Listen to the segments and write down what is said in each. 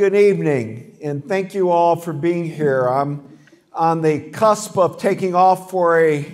Good evening, and thank you all for being here. I'm on the cusp of taking off for a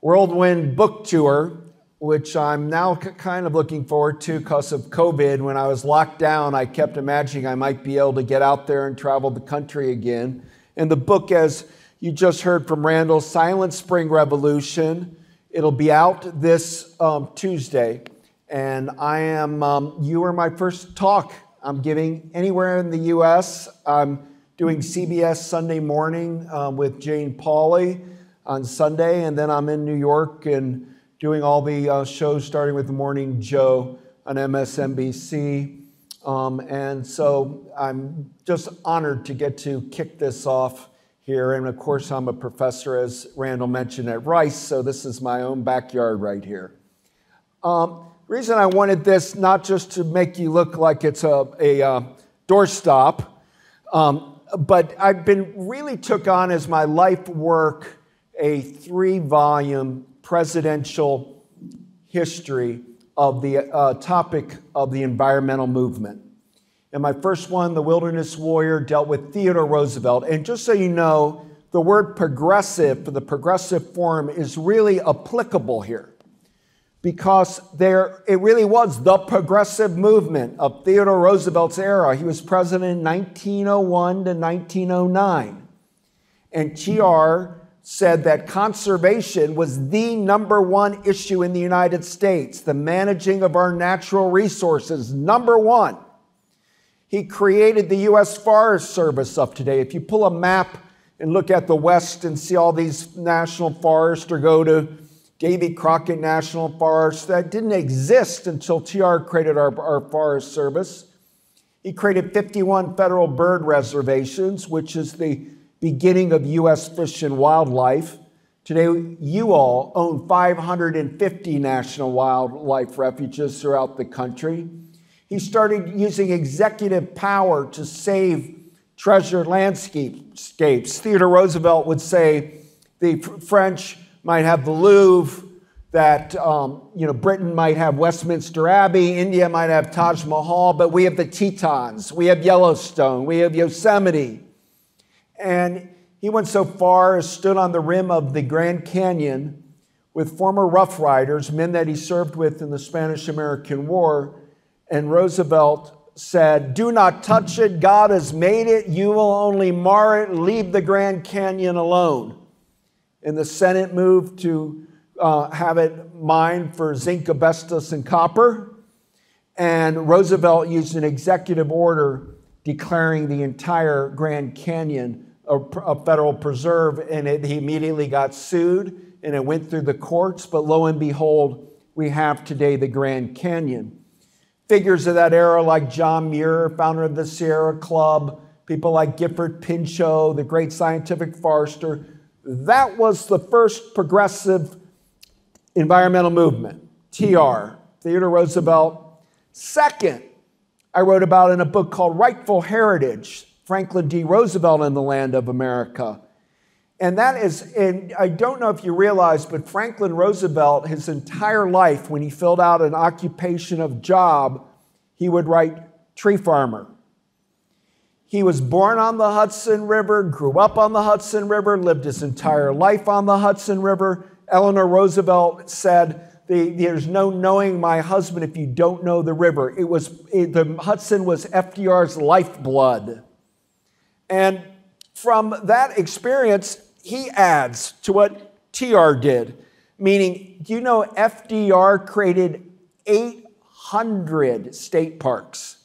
whirlwind book tour, which I'm now kind of looking forward to because of COVID. When I was locked down, I kept imagining I might be able to get out there and travel the country again. And the book, as you just heard from Randall, Silent Spring Revolution, it'll be out this um, Tuesday. And I am, um, you are my first talk I'm giving anywhere in the US. I'm doing CBS Sunday morning um, with Jane Pauley on Sunday, and then I'm in New York and doing all the uh, shows starting with the Morning Joe on MSNBC. Um, and so I'm just honored to get to kick this off here. And of course, I'm a professor, as Randall mentioned, at Rice, so this is my own backyard right here. Um, reason I wanted this, not just to make you look like it's a, a uh, doorstop, um, but I've been really took on as my life work a three volume presidential history of the uh, topic of the environmental movement. And my first one, The Wilderness Warrior, dealt with Theodore Roosevelt. And just so you know, the word progressive for the progressive forum is really applicable here because there it really was the progressive movement of Theodore Roosevelt's era. He was president in 1901 to 1909. And TR said that conservation was the number one issue in the United States, the managing of our natural resources, number one. He created the U.S. Forest Service of today. If you pull a map and look at the West and see all these national forests or go to Davy Crockett National Forest that didn't exist until TR created our, our Forest Service. He created 51 federal bird reservations, which is the beginning of U.S. fish and wildlife. Today, you all own 550 national wildlife refuges throughout the country. He started using executive power to save treasured landscapes. Theodore Roosevelt would say the French might have the Louvre, that um, you know Britain might have Westminster Abbey, India might have Taj Mahal, but we have the Tetons, we have Yellowstone, we have Yosemite. And he went so far as stood on the rim of the Grand Canyon with former Rough Riders, men that he served with in the Spanish American War, and Roosevelt said, Do not touch it. God has made it. You will only mar it. Leave the Grand Canyon alone and the Senate moved to uh, have it mined for zinc, asbestos, and copper. And Roosevelt used an executive order declaring the entire Grand Canyon a, a federal preserve, and it, he immediately got sued, and it went through the courts. But lo and behold, we have today the Grand Canyon. Figures of that era, like John Muir, founder of the Sierra Club, people like Gifford Pinchot, the great scientific forester, that was the first progressive environmental movement, TR, Theodore Roosevelt. Second, I wrote about in a book called Rightful Heritage Franklin D. Roosevelt in the Land of America. And that is, and I don't know if you realize, but Franklin Roosevelt, his entire life, when he filled out an occupation of job, he would write tree farmer. He was born on the Hudson River, grew up on the Hudson River, lived his entire life on the Hudson River. Eleanor Roosevelt said, There's no knowing my husband if you don't know the river. It was, it, the Hudson was FDR's lifeblood. And from that experience, he adds to what TR did, meaning, do you know FDR created 800 state parks?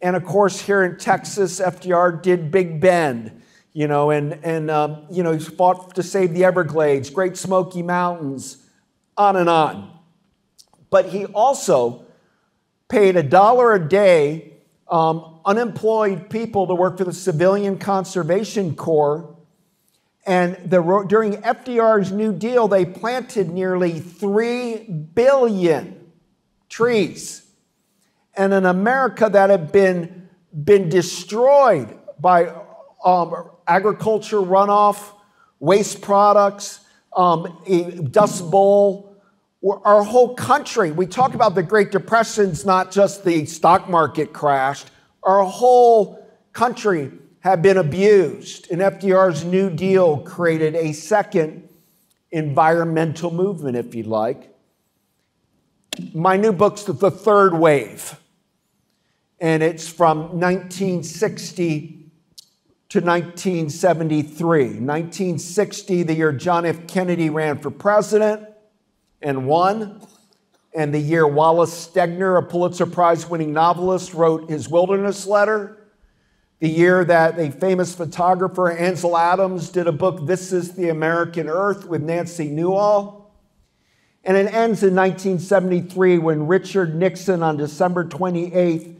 And of course, here in Texas, FDR did Big Bend, you know, and, and um, you know, he fought to save the Everglades, Great Smoky Mountains, on and on. But he also paid a dollar a day um, unemployed people to work for the Civilian Conservation Corps. And the, during FDR's New Deal, they planted nearly 3 billion trees and an America that had been, been destroyed by um, agriculture runoff, waste products, um, Dust Bowl, our whole country. We talk about the Great Depressions, not just the stock market crashed. Our whole country had been abused, and FDR's New Deal created a second environmental movement, if you like. My new book's The Third Wave, and it's from 1960 to 1973. 1960, the year John F. Kennedy ran for president and won, and the year Wallace Stegner, a Pulitzer Prize winning novelist, wrote his Wilderness Letter the year that a famous photographer, Ansel Adams, did a book, This is the American Earth, with Nancy Newhall. And it ends in 1973 when Richard Nixon, on December 28th,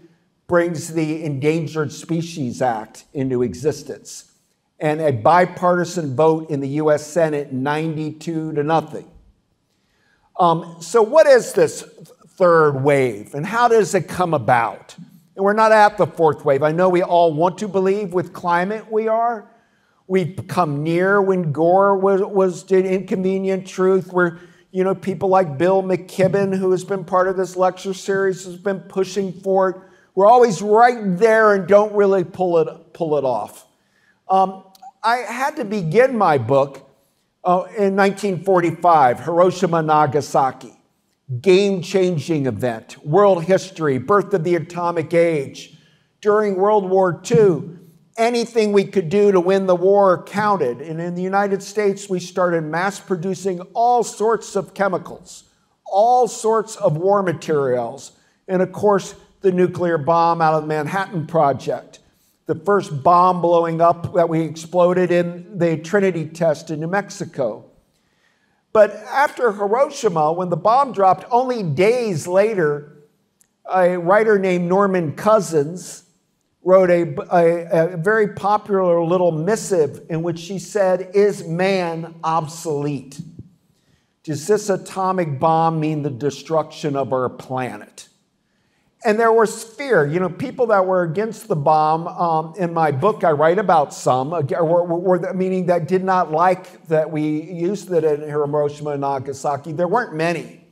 brings the Endangered Species Act into existence. And a bipartisan vote in the US Senate, 92 to nothing. Um, so, what is this third wave and how does it come about? And we're not at the fourth wave. I know we all want to believe with climate we are. We've come near when Gore was, was did Inconvenient Truth, where you know people like Bill McKibben, who has been part of this lecture series, has been pushing for it. We're always right there and don't really pull it pull it off. Um, I had to begin my book uh, in 1945, Hiroshima, Nagasaki game changing event, world history, birth of the atomic age. During World War II, anything we could do to win the war counted. And in the United States, we started mass producing all sorts of chemicals, all sorts of war materials. And of course, the nuclear bomb out of the Manhattan Project, the first bomb blowing up that we exploded in the Trinity test in New Mexico. But after Hiroshima, when the bomb dropped, only days later, a writer named Norman Cousins wrote a, a, a, very popular little missive in which she said, Is man obsolete? Does this atomic bomb mean the destruction of our planet? And there was fear. You know, people that were against the bomb, um, in my book, I write about some, were, were, meaning that did not like that we used it in Hiroshima and Nagasaki. There weren't many.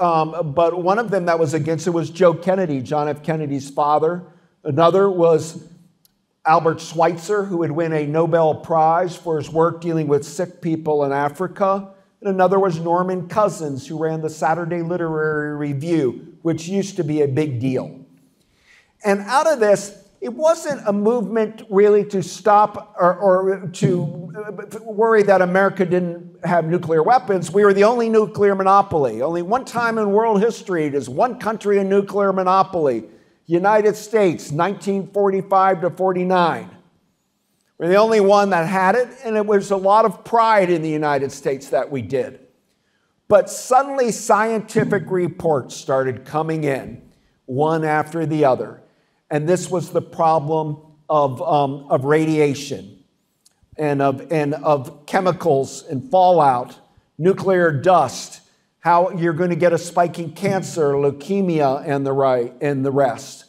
um, but one of them that was against it was Joe Kennedy, John F. Kennedy's father. Another was Albert Schweitzer, who would win a Nobel Prize for his work dealing with sick people in Africa. And another was Norman Cousins, who ran the Saturday Literary Review, which used to be a big deal. And out of this, it wasn't a movement really to stop or, or, to worry that America didn't have nuclear weapons. We were the only nuclear monopoly. Only one time in world history does one country a nuclear monopoly United States, 1945 to 49. We're the only one that had it, and it was a lot of pride in the United States that we did. But suddenly, scientific reports started coming in, one after the other. And this was the problem of, um, of radiation and of, and of chemicals and fallout, nuclear dust, how you're going to get a spike in cancer, leukemia, and the, right, and the rest.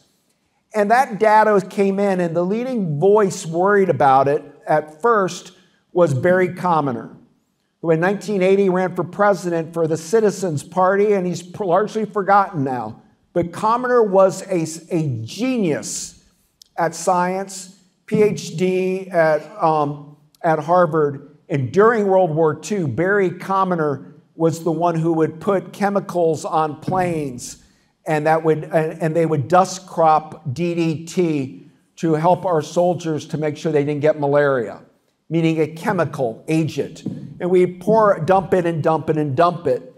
And that data came in, and the leading voice worried about it at first was Barry Commoner, who in 1980 ran for president for the Citizens Party, and he's largely forgotten now. But Commoner was a, a genius at science, PhD at, um, at Harvard. And during World War II, Barry Commoner was the one who would put chemicals on planes and that would and they would dust crop DDT to help our soldiers to make sure they didn't get malaria, meaning a chemical agent. And we pour, dump it and dump it and dump it.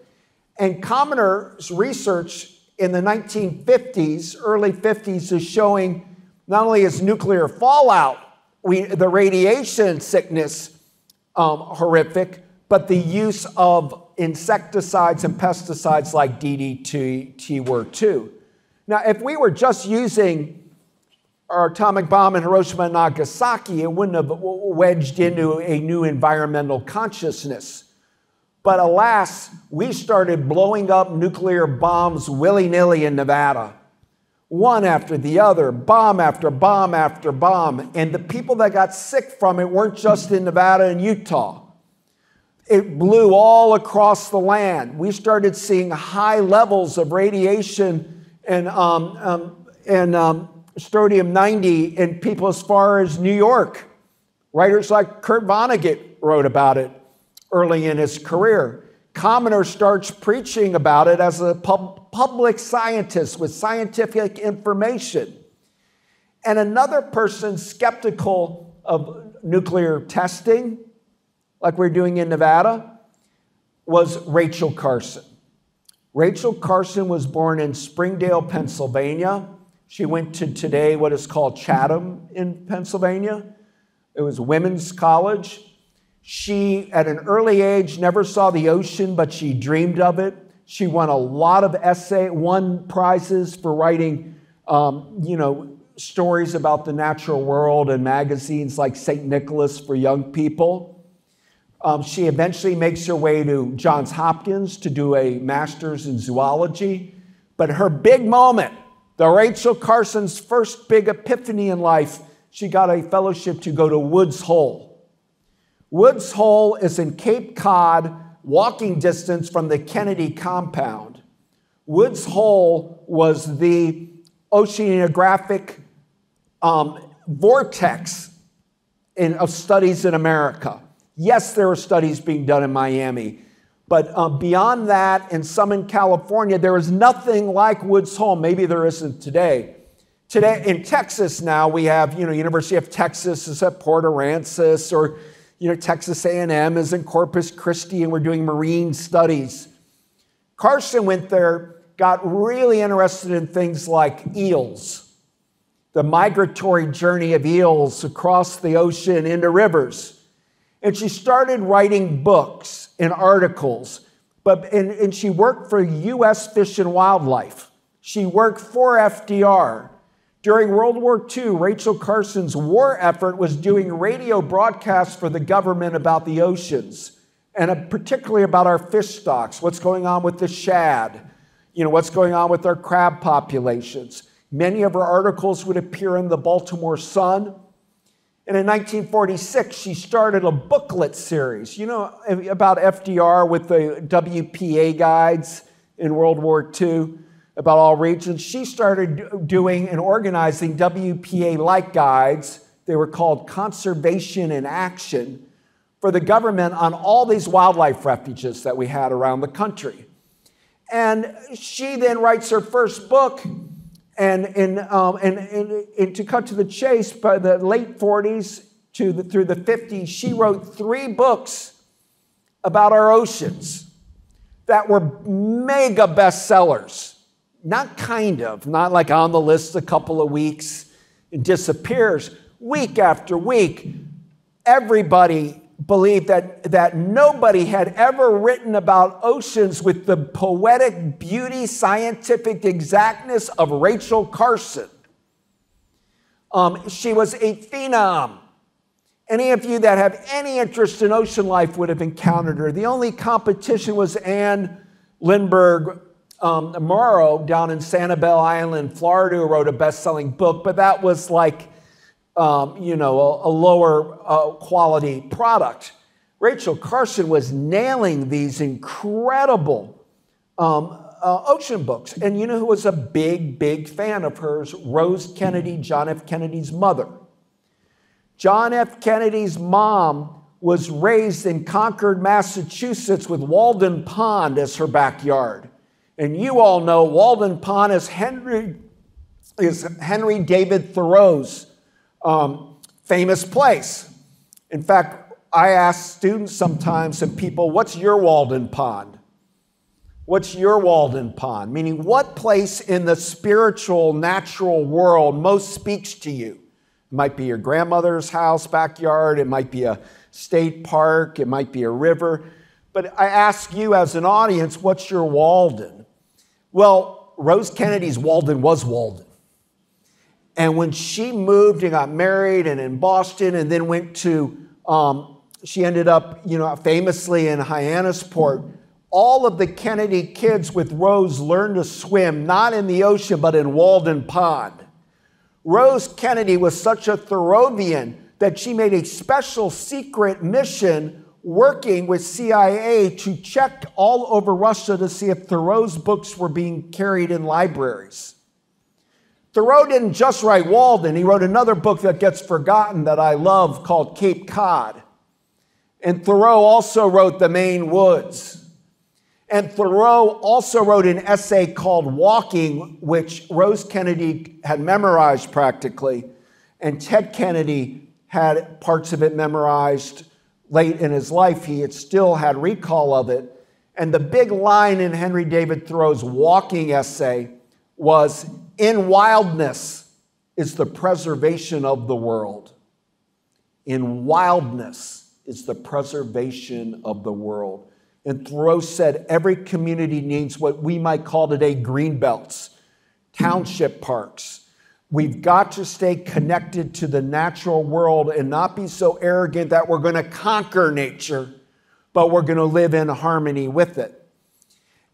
And Commoner's research in the 1950s, early 50s, is showing not only is nuclear fallout, we, the radiation sickness um, horrific, but the use of insecticides and pesticides like DDT were too. Now, if we were just using our atomic bomb in Hiroshima and Nagasaki, it wouldn't have wedged into a new environmental consciousness. But alas, we started blowing up nuclear bombs willy nilly in Nevada, one after the other, bomb after bomb after bomb. And the people that got sick from it weren't just in Nevada and Utah it blew all across the land. We started seeing high levels of radiation and, um, um, and um, strontium 90 in people as far as New York. Writers like Kurt Vonnegut wrote about it early in his career. Commoner starts preaching about it as a pub- public scientist with scientific information. And another person skeptical of nuclear testing, like we're doing in Nevada, was Rachel Carson. Rachel Carson was born in Springdale, Pennsylvania. She went to today what is called Chatham in Pennsylvania. It was women's college. She, at an early age, never saw the ocean, but she dreamed of it. She won a lot of essay, won prizes for writing, um, you know, stories about the natural world in magazines like St. Nicholas for young people. Um, she eventually makes her way to Johns Hopkins to do a master's in zoology. But her big moment, the Rachel Carson's first big epiphany in life, she got a fellowship to go to Woods Hole. Woods Hole is in Cape Cod, walking distance from the Kennedy compound. Woods Hole was the oceanographic um, vortex in, of studies in America. Yes, there are studies being done in Miami, but uh, beyond that, and some in California, there is nothing like Woods Hole. Maybe there isn't today. Today in Texas now, we have, you know, University of Texas is at Port Aransas, or you know, Texas A&M is in Corpus Christi, and we're doing marine studies. Carson went there, got really interested in things like eels, the migratory journey of eels across the ocean into rivers. And she started writing books and articles, but, and, and she worked for U.S. Fish and Wildlife. She worked for FDR. During World War II, Rachel Carson's war effort was doing radio broadcasts for the government about the oceans, and uh, particularly about our fish stocks, what's going on with the shad, you know, what's going on with our crab populations. Many of her articles would appear in the Baltimore Sun. And in 1946, she started a booklet series, you know, eh, about FDR with the WPA guides in World War II about all regions. She started doing and organizing WPA like guides. They were called Conservation in Action for the government on all these wildlife refuges that we had around the country. And she then writes her first book. And, in, um, and, and, and to cut to the chase, by the late 40s to the, through the 50s, she wrote three books about our oceans that were mega bestsellers not kind of, not like on the list a couple of weeks, and disappears. Week after week, everybody believed that, that nobody had ever written about oceans with the poetic beauty, scientific exactness of Rachel Carson. Um, she was a phenom. Any of you that have any interest in ocean life would have encountered her. The only competition was Anne Lindbergh um, Morrow down in Sanibel Island, Florida, who wrote a best selling book, but that was like, um, you know, a, a lower uh, quality product. Rachel Carson was nailing these incredible um, uh, ocean books. And you know who was a big, big fan of hers? Rose Kennedy, John F. Kennedy's mother. John F. Kennedy's mom was raised in Concord, Massachusetts, with Walden Pond as her backyard. And you all know Walden Pond is Henry, is Henry David Thoreau's um, famous place. In fact, I ask students sometimes and people, what's your Walden Pond? What's your Walden Pond? Meaning, what place in the spiritual, natural world most speaks to you? It might be your grandmother's house, backyard, it might be a state park, it might be a river. But I ask you as an audience, what's your Walden? Well, Rose Kennedy's Walden was Walden. And when she moved and got married and in Boston and then went to, um, she ended up, you know, famously in Hyannisport, all of the Kennedy kids with Rose learned to swim, not in the ocean, but in Walden Pond. Rose Kennedy was such a Thoreauvian that she made a special secret mission working with CIA to check all over Russia to see if Thoreau's books were being carried in libraries. Thoreau didn't just write Walden, he wrote another book that gets forgotten that I love called Cape Cod. And Thoreau also wrote The Maine Woods. And Thoreau also wrote an essay called Walking, which Rose Kennedy had memorized practically, and Ted Kennedy had parts of it memorized late in his life. He had still had recall of it. And the big line in Henry David Thoreau's Walking essay was In wildness is the preservation of the world. In wildness is the preservation of the world. And Thoreau said every community needs what we might call today green belts, township parks. We've got to stay connected to the natural world and not be so arrogant that we're going to conquer nature, but we're going to live in harmony with it.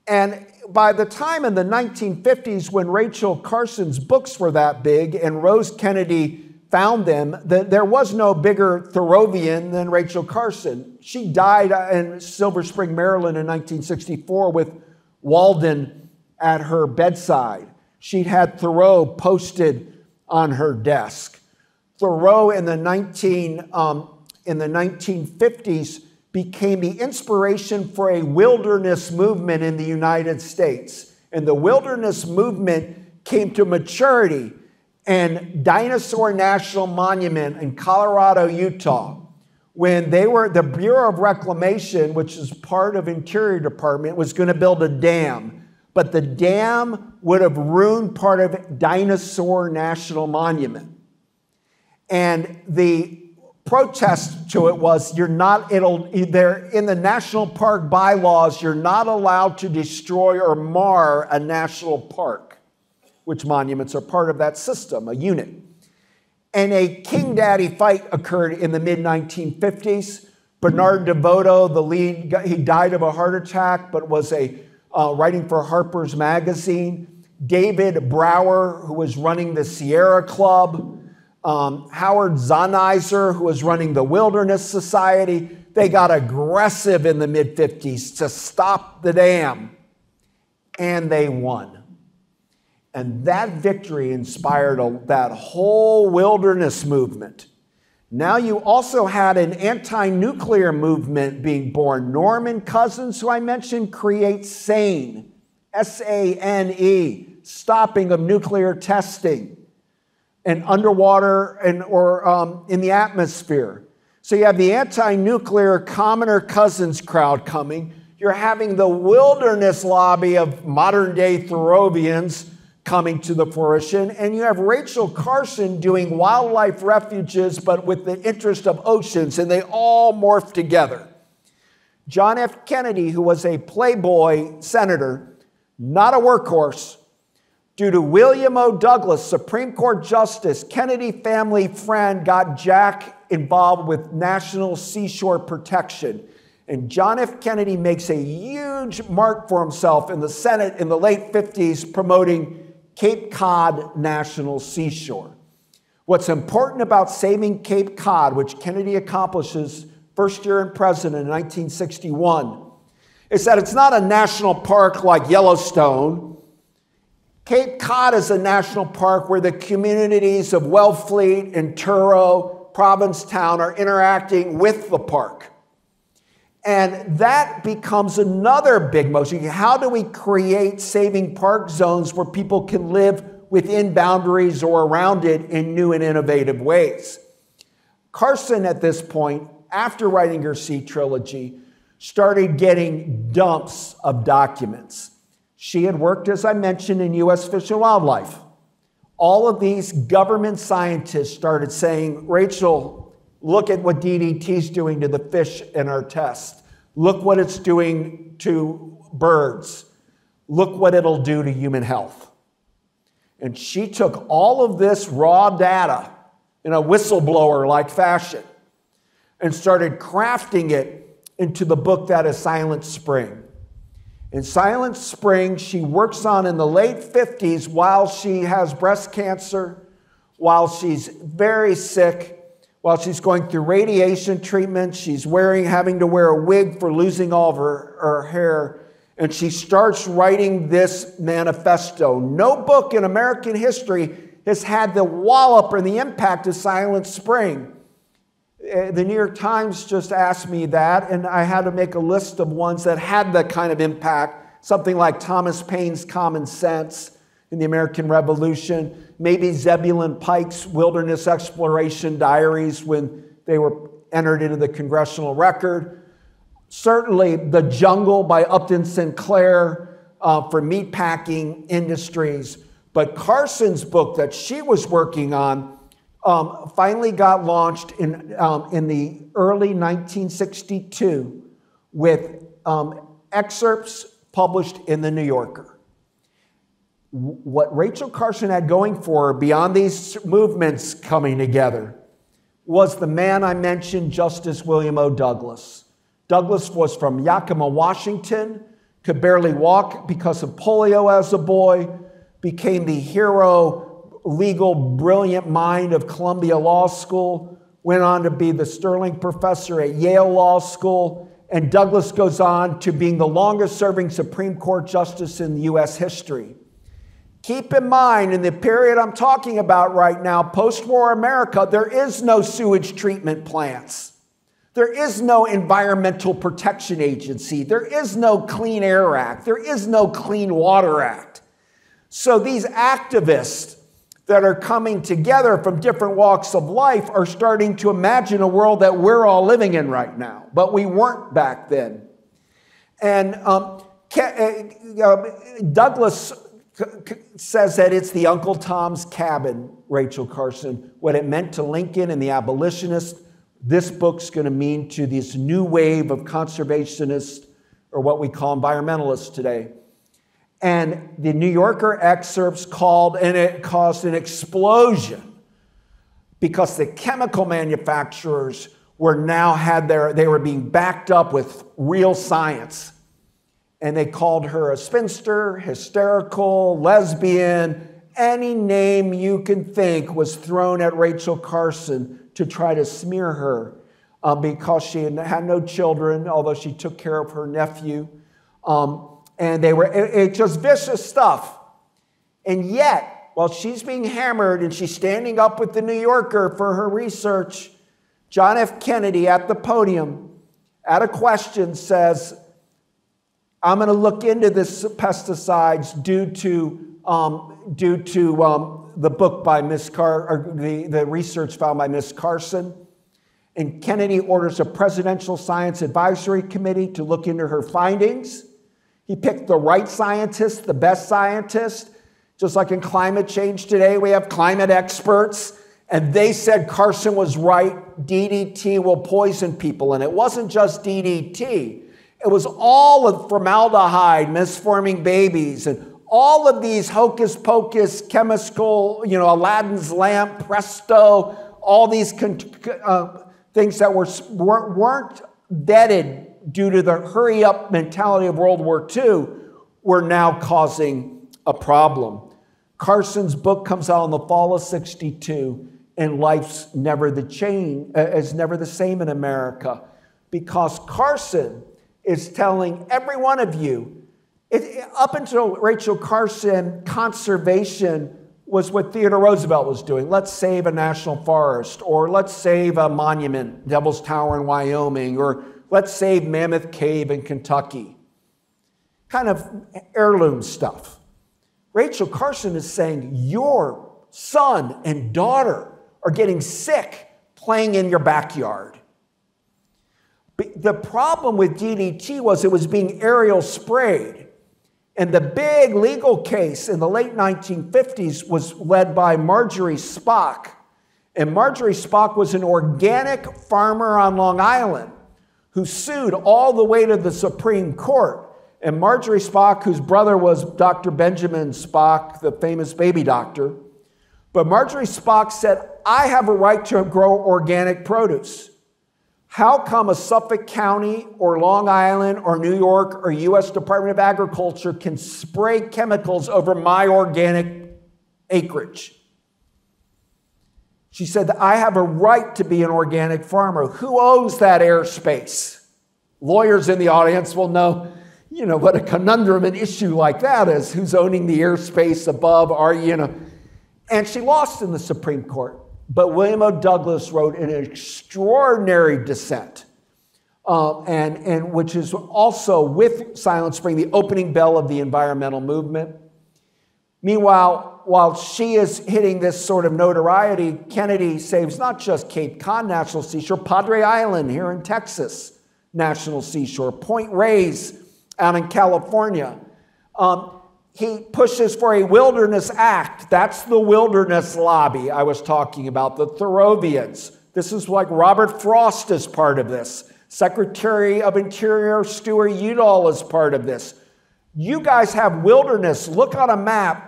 And by the time in the 1950s, when Rachel Carson's books were that big and Rose Kennedy found them, that there was no bigger Thoreauvian than Rachel Carson. She died in Silver Spring, Maryland in 1964 with Walden at her bedside. She'd had Thoreau posted on her desk. Thoreau in the 19, um, in the 1950s became the inspiration for a wilderness movement in the United States. And the wilderness movement came to maturity and Dinosaur National Monument in Colorado, Utah, when they were the Bureau of Reclamation, which is part of Interior Department, was going to build a dam, but the dam would have ruined part of Dinosaur National Monument. And the protest to it was you're not it'll there in the national park bylaws you're not allowed to destroy or mar a national park which monuments are part of that system, a unit. And a king daddy fight occurred in the mid 1950s. Bernard DeVoto, the lead, he died of a heart attack, but was a uh, writing for Harper's Magazine. David Brower, who was running the Sierra Club. Um, Howard Zahniser, who was running the Wilderness Society. They got aggressive in the mid 50s to stop the dam, and they won. And that victory inspired a, that whole wilderness movement. Now you also had an anti nuclear movement being born. Norman Cousins, who I mentioned, creates SANE, S A N E, stopping of nuclear testing and underwater and, or um, in the atmosphere. So you have the anti nuclear commoner Cousins crowd coming. You're having the wilderness lobby of modern day Thoreauvians coming to the fruition. And you have Rachel Carson doing wildlife refuges, but with the interest of oceans, and they all morph together. John F. Kennedy, who was a playboy senator, not a workhorse, due to William O. Douglas, Supreme Court Justice, Kennedy family friend, got Jack involved with National Seashore Protection. And John F. Kennedy makes a huge mark for himself in the Senate in the late 50s, promoting Cape Cod National Seashore. What's important about saving Cape Cod, which Kennedy accomplishes first year in president in 1961, is that it's not a national park like Yellowstone. Cape Cod is a national park where the communities of Wellfleet and Truro, Provincetown are interacting with the park. And that becomes another big motion. How do we create saving park zones where people can live within boundaries or around it in new and innovative ways? Carson, at this point, after writing her Sea trilogy, started getting dumps of documents. She had worked, as I mentioned, in U.S. Fish and Wildlife. All of these government scientists started saying, Rachel, Look at what DDT is doing to the fish in our test. Look what it's doing to birds. Look what it'll do to human health. And she took all of this raw data in a whistleblower like fashion and started crafting it into the book that is Silent Spring. In Silent Spring, she works on in the late 50s while she has breast cancer, while she's very sick while she's going through radiation treatment. She's wearing, having to wear a wig for losing all of her, her hair. And she starts writing this manifesto. No book in American history has had the wallop and the impact of Silent Spring. Uh, the New York Times just asked me that, and I had to make a list of ones that had that kind of impact. Something like Thomas Paine's Common Sense in the American Revolution, maybe Zebulon Pike's Wilderness Exploration Diaries when they were entered into the congressional record. Certainly, The Jungle by Upton Sinclair uh, for meatpacking industries. But Carson's book that she was working on um, finally got launched in, um, in the early 1962 with um, excerpts published in The New Yorker. What Rachel Carson had going for her beyond these movements coming together was the man I mentioned, Justice William O. Douglas. Douglas was from Yakima, Washington, could barely walk because of polio as a boy, became the hero, legal, brilliant mind of Columbia Law School, went on to be the Sterling professor at Yale Law School, and Douglas goes on to being the longest serving Supreme Court justice in U.S. history. Keep in mind, in the period I'm talking about right now, post war America, there is no sewage treatment plants. There is no Environmental Protection Agency. There is no Clean Air Act. There is no Clean Water Act. So these activists that are coming together from different walks of life are starting to imagine a world that we're all living in right now, but we weren't back then. And um, uh, uh, Douglas says that it's the Uncle Tom's Cabin, Rachel Carson, what it meant to Lincoln and the abolitionists. This book's going to mean to this new wave of conservationists, or what we call environmentalists today. And the New Yorker excerpts called, and it caused an explosion because the chemical manufacturers were now had their, they were being backed up with real science and they called her a spinster, hysterical, lesbian. Any name you can think was thrown at Rachel Carson to try to smear her uh, because she had no children, although she took care of her nephew. Um, and they were it, it just vicious stuff. And yet, while she's being hammered and she's standing up with the New Yorker for her research, John F. Kennedy at the podium, at a question, says, I'm going to look into this pesticides due to, um, due to um, the book by Miss Car, or the, the research found by Miss Carson. And Kennedy orders a presidential science advisory committee to look into her findings. He picked the right scientists, the best scientists. Just like in climate change today, we have climate experts, and they said Carson was right. DDT will poison people. And it wasn't just DDT. It was all of formaldehyde misforming babies and all of these hocus pocus chemical, you know, Aladdin's lamp, presto, all these uh, things that were, weren't vetted due to the hurry up mentality of World War II were now causing a problem. Carson's book comes out in the fall of 62, and life's never the chain, uh, is never the same in America because Carson is telling every one of you, it, up until Rachel Carson, conservation was what Theodore Roosevelt was doing. Let's save a national forest, or let's save a monument, Devil's Tower in Wyoming, or let's save Mammoth Cave in Kentucky. Kind of heirloom stuff. Rachel Carson is saying, Your son and daughter are getting sick playing in your backyard. The problem with DDT was it was being aerial sprayed. And the big legal case in the late 1950s was led by Marjorie Spock. And Marjorie Spock was an organic farmer on Long Island who sued all the way to the Supreme Court. And Marjorie Spock, whose brother was Dr. Benjamin Spock, the famous baby doctor, but Marjorie Spock said, I have a right to grow organic produce. How come a Suffolk County or Long Island or New York or US Department of Agriculture can spray chemicals over my organic acreage? She said, I have a right to be an organic farmer. Who owns that airspace? Lawyers in the audience will know, you know, what a conundrum an issue like that is. Who's owning the airspace above? Are you know? And she lost in the Supreme Court. But William O. Douglas wrote an extraordinary dissent, uh, and, and which is also with Silent Spring the opening bell of the environmental movement. Meanwhile, while she is hitting this sort of notoriety, Kennedy saves not just Cape Cod National Seashore, Padre Island here in Texas, National Seashore, Point Reyes out in California. Um, he pushes for a wilderness act. That's the wilderness lobby I was talking about, the Thoreauvians. This is like Robert Frost is part of this. Secretary of Interior Stuart Udall is part of this. You guys have wilderness. Look on a map.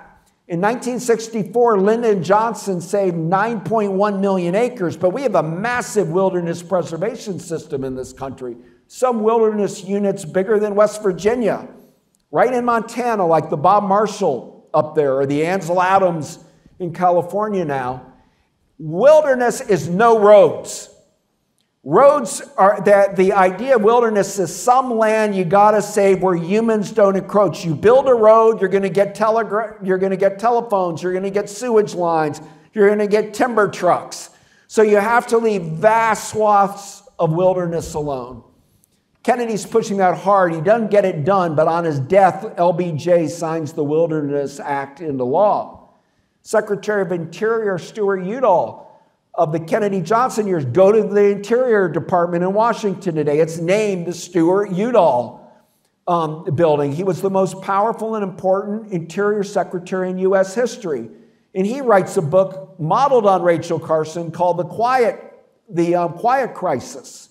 In 1964, Lyndon Johnson saved 9.1 million acres, but we have a massive wilderness preservation system in this country. Some wilderness units bigger than West Virginia right in Montana, like the Bob Marshall up there or the Ansel Adams in California now. Wilderness is no roads. Roads are that the idea of wilderness is some land you got to save where humans don't encroach. You build a road, you're going to get telegra- you're going to get telephones, you're going to get sewage lines, you're going to get timber trucks. So you have to leave vast swaths of wilderness alone. Kennedy's pushing that hard. He doesn't get it done, but on his death, LBJ signs the Wilderness Act into law. Secretary of Interior Stuart Udall of the Kennedy Johnson years, go to the Interior Department in Washington today. It's named the Stuart Udall um, building. He was the most powerful and important Interior Secretary in U.S. history. And he writes a book modeled on Rachel Carson called The Quiet, the um, Quiet Crisis.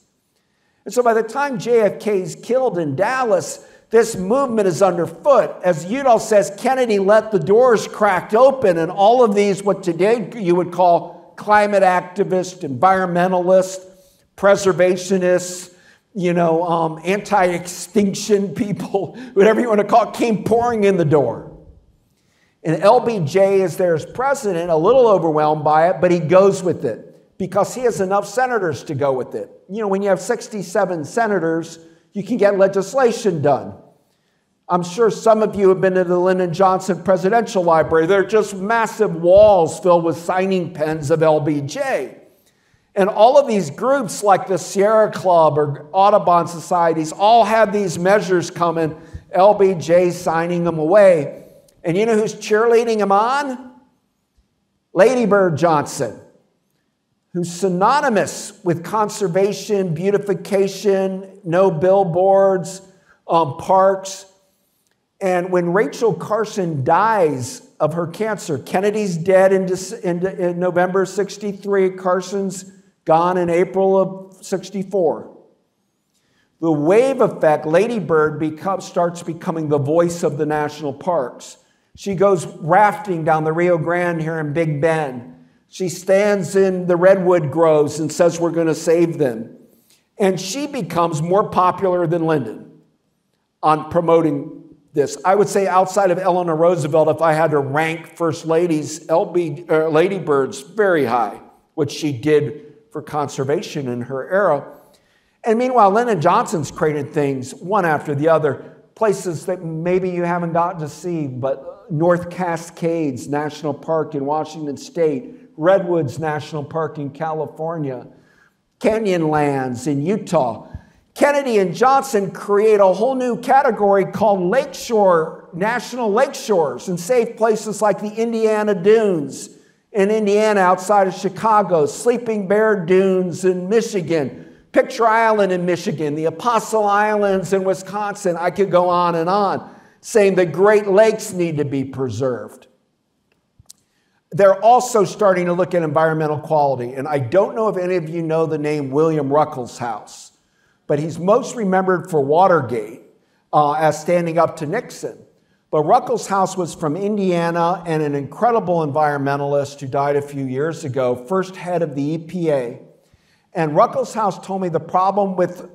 And so by the time JFK is killed in Dallas, this movement is underfoot. As Udall says, Kennedy let the doors cracked open, and all of these, what today you would call climate activists, environmentalists, preservationists, you know, um, anti extinction people, whatever you want to call it, came pouring in the door. And LBJ is there as president, a little overwhelmed by it, but he goes with it because he has enough senators to go with it. You know, when you have 67 senators, you can get legislation done. I'm sure some of you have been to the Lyndon Johnson Presidential Library. They're just massive walls filled with signing pens of LBJ. And all of these groups, like the Sierra Club or Audubon societies, all have these measures coming, LBJ signing them away. And you know who's cheerleading him on? Lady Bird Johnson who's synonymous with conservation, beautification, no billboards, um, parks. And when Rachel Carson dies of her cancer, Kennedy's dead in, in, in November 63, Carson's gone in April of 64. The wave effect, Lady Bird become, starts becoming the voice of the national parks. She goes rafting down the Rio Grande here in Big Bend. She stands in the redwood groves and says, We're going to save them. And she becomes more popular than Lyndon on promoting this. I would say, outside of Eleanor Roosevelt, if I had to rank first ladies, LB, uh, Lady Bird's very high, which she did for conservation in her era. And meanwhile, Lyndon Johnson's created things one after the other, places that maybe you haven't gotten to see, but North Cascades National Park in Washington State, Redwoods National Park in California, Canyonlands in Utah. Kennedy and Johnson create a whole new category called lakeshore, national lakeshores, and save places like the Indiana Dunes in Indiana outside of Chicago, Sleeping Bear Dunes in Michigan, Picture Island in Michigan, the Apostle Islands in Wisconsin. I could go on and on, saying the Great Lakes need to be preserved. They're also starting to look at environmental quality. And I don't know if any of you know the name William Ruckelshaus, but he's most remembered for Watergate uh, as standing up to Nixon. But Ruckelshaus was from Indiana and an incredible environmentalist who died a few years ago, first head of the EPA. And Ruckelshaus told me the problem with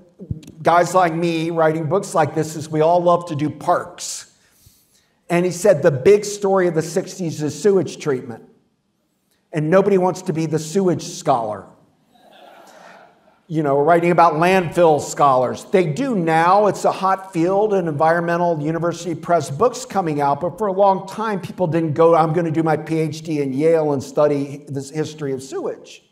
guys like me writing books like this is we all love to do parks. And he said the big story of the 60s is sewage treatment. And nobody wants to be the sewage scholar. You know, writing about landfill scholars. They do now. It's a hot field and environmental university press books coming out, but for a long time, people didn't go, I'm going to do my PhD in Yale and study this history of sewage.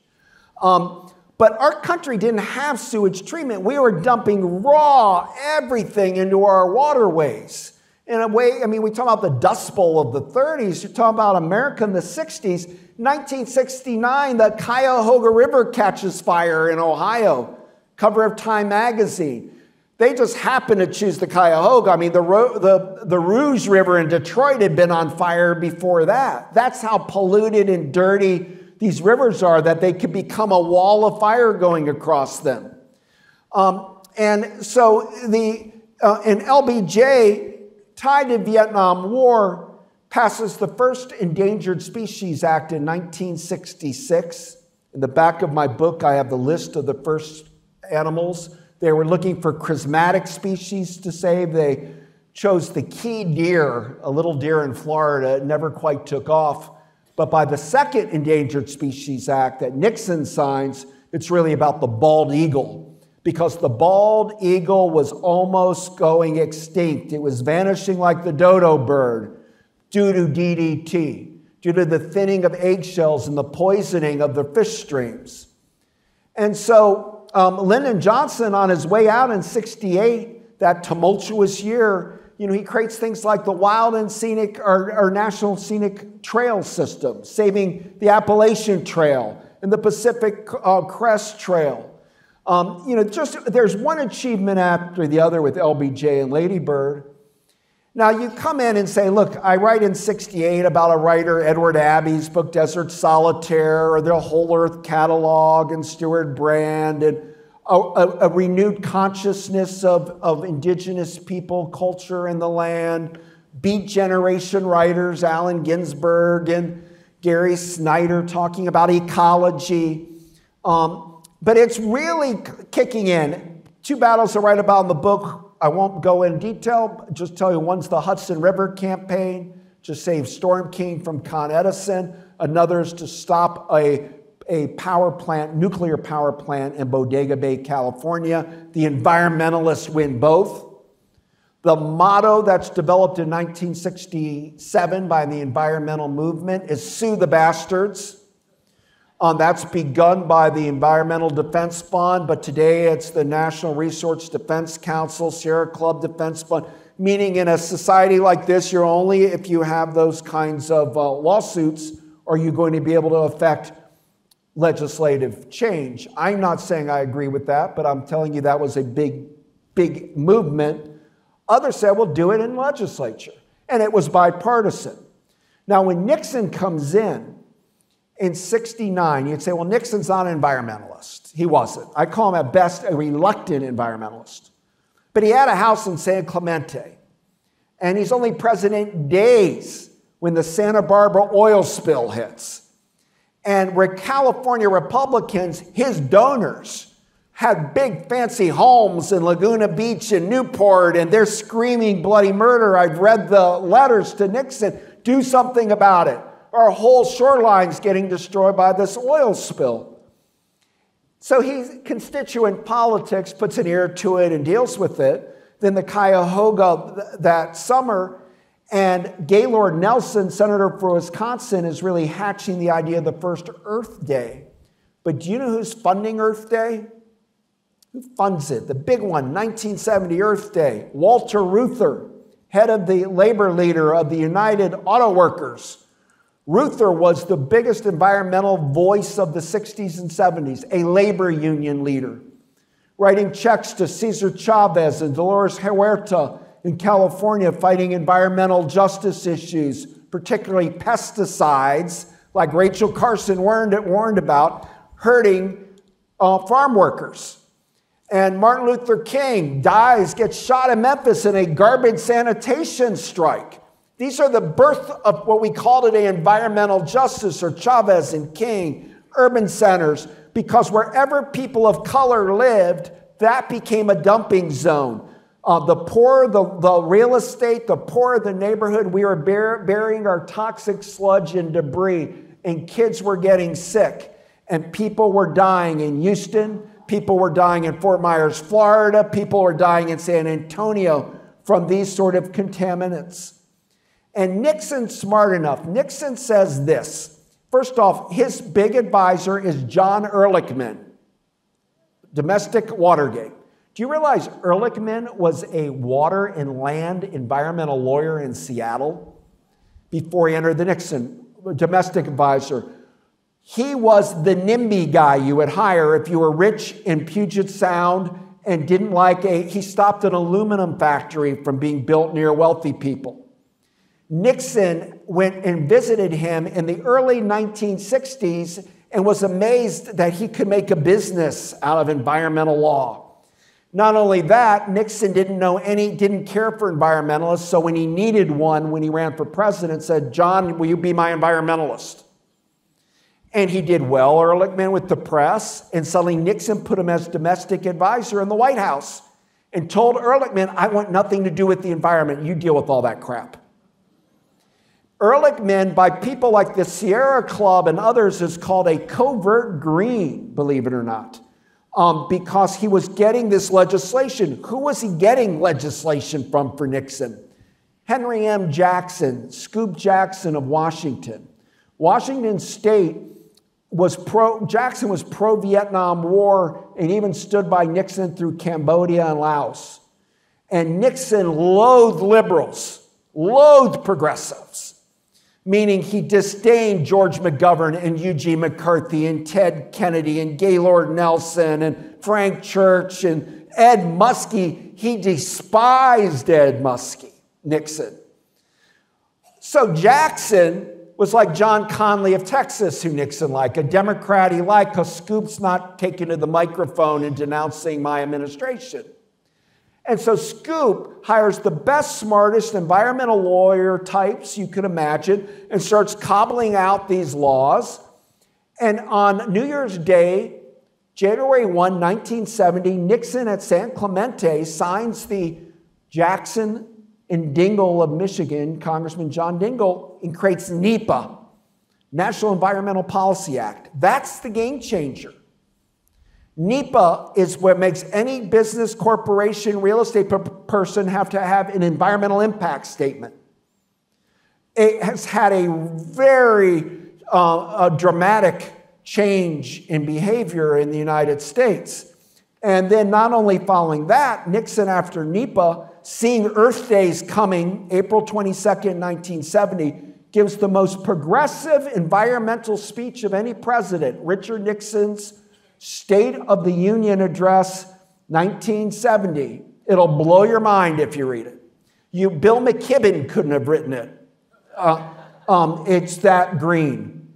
Um, but our country didn't have sewage treatment. We were dumping raw everything into our waterways. In a way, I mean, we talk about the Dust Bowl of the 30s, you're talking about America in the 60s. 1969, the Cuyahoga River catches fire in Ohio, cover of Time magazine. They just happened to choose the Cuyahoga. I mean, the, the, the Rouge River in Detroit had been on fire before that. That's how polluted and dirty these rivers are, that they could become a wall of fire going across them. Um, and so the, uh, in LBJ, tied to Vietnam War, passes the first Endangered Species Act in 1966. In the back of my book, I have the list of the first animals. They were looking for charismatic species to save. They chose the key deer, a little deer in Florida. It never quite took off. But by the second Endangered Species Act that Nixon signs, it's really about the bald eagle because the bald eagle was almost going extinct. It was vanishing like the dodo bird due to DDT, due to the thinning of eggshells and the poisoning of the fish streams. And so um, Lyndon Johnson, on his way out in 68, that tumultuous year, you know, he creates things like the Wild and Scenic or, or National Scenic Trail System, saving the Appalachian Trail and the Pacific uh, Crest Trail. Um, you know, just there's one achievement after the other with LBJ and Ladybird. Now, you come in and say, Look, I write in 68 about a writer, Edward Abbey's book, Desert Solitaire, or the Whole Earth Catalog, and Stewart Brand, and a, a, a renewed consciousness of, of indigenous people, culture, and the land. Beat generation writers, Allen Ginsberg and Gary Snyder, talking about ecology. Um, but it's really kicking in. Two battles I write about in the book I won't go in detail, just tell you one's the Hudson River campaign to save Storm King from Con Edison, another is to stop a, a power plant, nuclear power plant in Bodega Bay, California. The environmentalists win both. The motto that's developed in 1967 by the environmental movement is sue the bastards. Um, that's begun by the Environmental Defense Fund, but today it's the National Resource Defense Council, Sierra Club Defense Fund. Meaning, in a society like this, you're only, if you have those kinds of uh, lawsuits, are you going to be able to affect legislative change. I'm not saying I agree with that, but I'm telling you that was a big, big movement. Others said, well, do it in legislature. And it was bipartisan. Now, when Nixon comes in, in 69, you'd say, well, Nixon's not an environmentalist. He wasn't. I call him at best a reluctant environmentalist. But he had a house in San Clemente. And he's only president days when the Santa Barbara oil spill hits. And where California Republicans, his donors, had big fancy homes in Laguna Beach and Newport, and they're screaming bloody murder. I've read the letters to Nixon. Do something about it our whole shoreline's getting destroyed by this oil spill. So he, constituent politics, puts an ear to it and deals with it. Then the Cuyahoga that summer, and Gaylord Nelson, senator for Wisconsin, is really hatching the idea of the first Earth Day. But do you know who's funding Earth Day? Who funds it? The big one, 1970 Earth Day. Walter Reuther, head of the labor leader of the United Auto Workers. Reuther was the biggest environmental voice of the 60s and 70s, a labor union leader, writing checks to Cesar Chavez and Dolores Huerta in California fighting environmental justice issues, particularly pesticides, like Rachel Carson warned, warned about, hurting uh, farm workers. And Martin Luther King dies, gets shot in Memphis in a garbage sanitation strike. These are the birth of what we call today environmental justice or Chavez and King, urban centers, because wherever people of color lived, that became a dumping zone. Uh, the poorer the, the real estate, the poorer the neighborhood, we were bur- burying our toxic sludge and debris, and kids were getting sick, and people were dying in Houston, People were dying in Fort Myers, Florida. People were dying in San Antonio from these sort of contaminants. And Nixon's smart enough. Nixon says this. First off, his big advisor is John Ehrlichman, domestic Watergate. Do you realize Ehrlichman was a water and land environmental lawyer in Seattle before he entered the Nixon domestic advisor? He was the NIMBY guy you would hire if you were rich in Puget Sound and didn't like a, he stopped an aluminum factory from being built near wealthy people. Nixon went and visited him in the early 1960s and was amazed that he could make a business out of environmental law. Not only that, Nixon didn't know any, didn't care for environmentalists, so when he needed one when he ran for president, said, John, will you be my environmentalist? And he did well, Ehrlichman, with the press, and suddenly Nixon put him as domestic advisor in the White House and told Ehrlichman, I want nothing to do with the environment. You deal with all that crap. Ehrlichman, by people like the Sierra Club and others, is called a covert green, believe it or not, um, because he was getting this legislation. Who was he getting legislation from for Nixon? Henry M. Jackson, Scoop Jackson of Washington. Washington State was pro, Jackson was pro Vietnam War and even stood by Nixon through Cambodia and Laos. And Nixon loathed liberals, loathed progressives, meaning he disdained George McGovern and Eugene McCarthy and Ted Kennedy and Gaylord Nelson and Frank Church and Ed Muskie. He despised Ed Muskie, Nixon. So Jackson was like John Connally of Texas, who Nixon liked, a Democrat he liked because Scoop's not taking to the microphone and denouncing my administration. And so Scoop hires the best, smartest environmental lawyer types you could imagine and starts cobbling out these laws. And on New Year's Day, January 1, 1970, Nixon at San Clemente signs the Jackson and Dingell of Michigan, Congressman John Dingell, and creates NEPA, National Environmental Policy Act. That's the game changer. NEPA is what makes any business, corporation, real estate person have to have an environmental impact statement. It has had a very uh, a dramatic change in behavior in the United States. And then, not only following that, Nixon, after NEPA, seeing Earth Days coming, April 22nd, 1970, gives the most progressive environmental speech of any president, Richard Nixon's State of the Union Address, 1970. It'll blow your mind if you read it. You, Bill McKibben couldn't have written it. Uh, um, it's that green.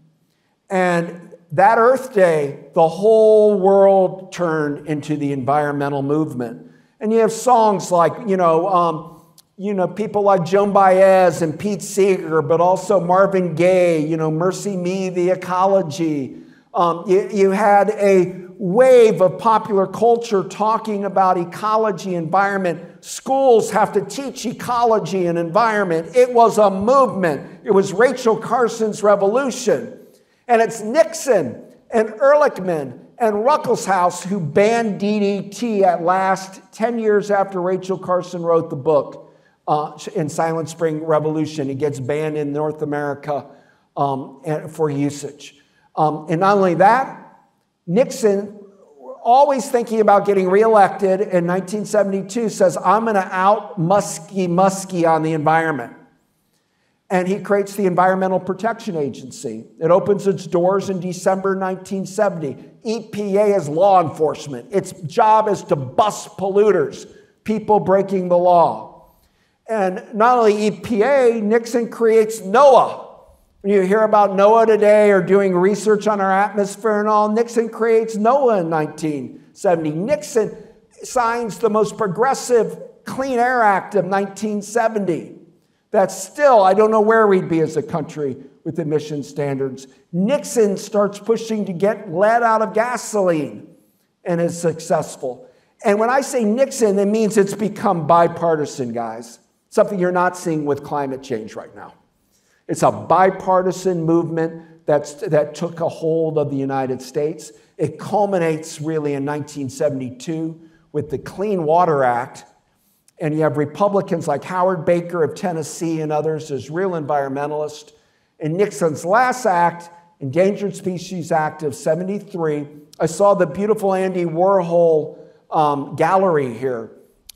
And that Earth Day, the whole world turned into the environmental movement. And you have songs like, you know, um, you know, people like Joan Baez and Pete Seeger, but also Marvin Gaye, you know, Mercy Me, The Ecology. Um, you, you had a wave of popular culture talking about ecology, environment. Schools have to teach ecology and environment. It was a movement. It was Rachel Carson's revolution. And it's Nixon and Ehrlichman and Ruckelshaus, who banned DDT at last 10 years after Rachel Carson wrote the book uh, in Silent Spring Revolution. It gets banned in North America um, for usage. Um, and not only that, Nixon, always thinking about getting reelected in 1972, says, I'm going to out Muskie Muskie on the environment and he creates the Environmental Protection Agency. It opens its doors in December 1970. EPA is law enforcement. Its job is to bust polluters, people breaking the law. And not only EPA, Nixon creates NOAA. You hear about NOAA today or doing research on our atmosphere and all, Nixon creates NOAA in 1970. Nixon signs the most progressive Clean Air Act of 1970 that still, I don't know where we'd be as a country with emission standards. Nixon starts pushing to get lead out of gasoline and is successful. And when I say Nixon, it means it's become bipartisan, guys. Something you're not seeing with climate change right now. It's a bipartisan movement that's, that took a hold of the United States. It culminates really in 1972 with the Clean Water Act. And you have Republicans like Howard Baker of Tennessee and others as real environmentalists. In Nixon's last act, Endangered Species Act of 73, I saw the beautiful Andy Warhol um, gallery here,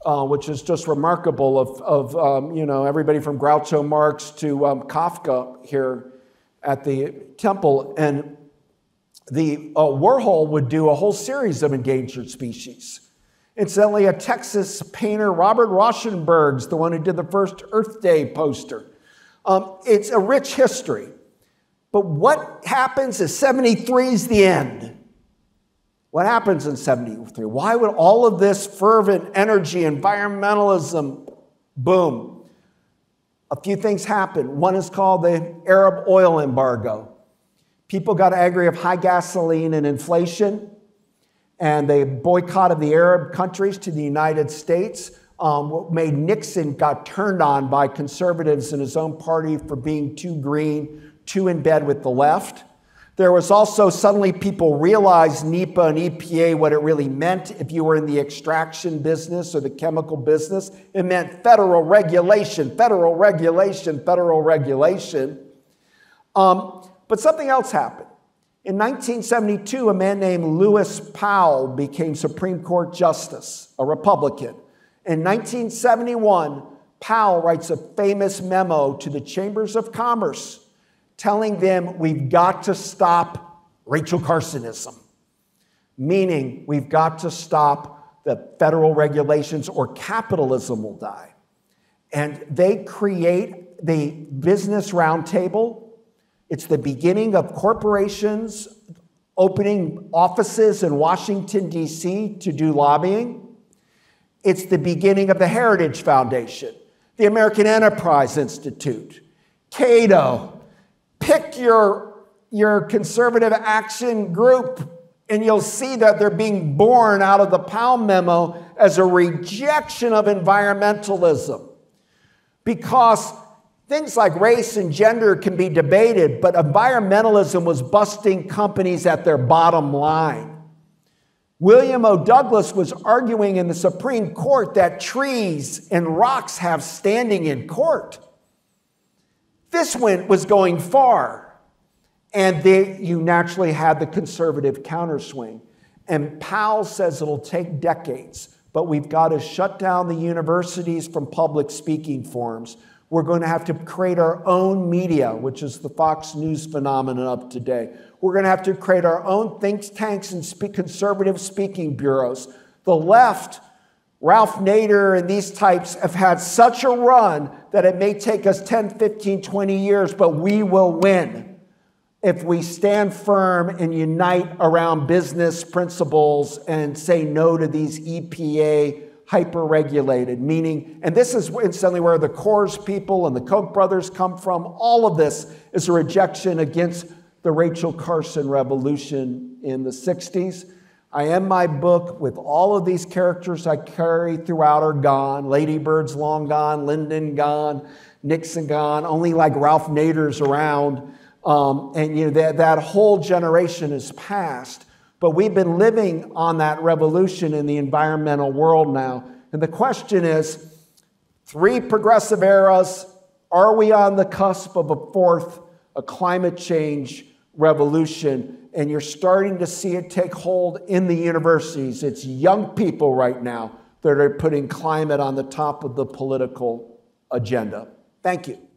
uh, which is just remarkable of, of um, you know, everybody from Groucho Marx to um, Kafka here at the temple. And the uh, Warhol would do a whole series of endangered species. Incidentally, a Texas painter, Robert Rauschenberg's the one who did the first Earth Day poster. Um, it's a rich history. But what happens is 73 is the end. What happens in 73? Why would all of this fervent energy, environmentalism, boom? A few things happen. One is called the Arab oil embargo. People got angry of high gasoline and inflation, and they boycotted the Arab countries to the United States. Um, what made Nixon got turned on by conservatives in his own party for being too green, too in bed with the left. There was also suddenly people realized NEPA and EPA what it really meant if you were in the extraction business or the chemical business. It meant federal regulation, federal regulation, federal regulation. Um, but something else happened. In 1972, a man named Lewis Powell became Supreme Court Justice, a Republican. In 1971, Powell writes a famous memo to the Chambers of Commerce telling them we've got to stop Rachel Carsonism, meaning we've got to stop the federal regulations or capitalism will die. And they create the Business Roundtable. It's the beginning of corporations opening offices in Washington, D.C. to do lobbying. It's the beginning of the Heritage Foundation, the American Enterprise Institute, Cato, pick your, your conservative action group and you'll see that they're being born out of the Powell memo as a rejection of environmentalism. Because things like race and gender can be debated, but environmentalism was busting companies at their bottom line. William O. Douglas was arguing in the Supreme Court that trees and rocks have standing in court. This one was going far. And they, you naturally had the conservative counterswing. And Powell says it'll take decades, but we've got to shut down the universities from public speaking forums. We're going to have to create our own media, which is the Fox News phenomenon of today. We're going to have to create our own think tanks and conservative speaking bureaus. The left Ralph Nader and these types have had such a run that it may take us 10, 15, 20 years, but we will win if we stand firm and unite around business principles and say no to these EPA hyper regulated, meaning, and this is instantly where the Coors people and the Koch brothers come from. All of this is a rejection against the Rachel Carson revolution in the 60s. I end my book with all of these characters I carry throughout are gone. Lady Bird's long gone, Lyndon gone, Nixon gone, only like Ralph Nader's around. Um, and you know, that, that whole generation is past. But we've been living on that revolution in the environmental world now. And the question is three progressive eras, are we on the cusp of a fourth, a climate change revolution? And you're starting to see it take hold in the universities. It's young people right now that are putting climate on the top of the political agenda. Thank you.